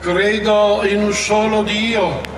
Credo in un solo Dio.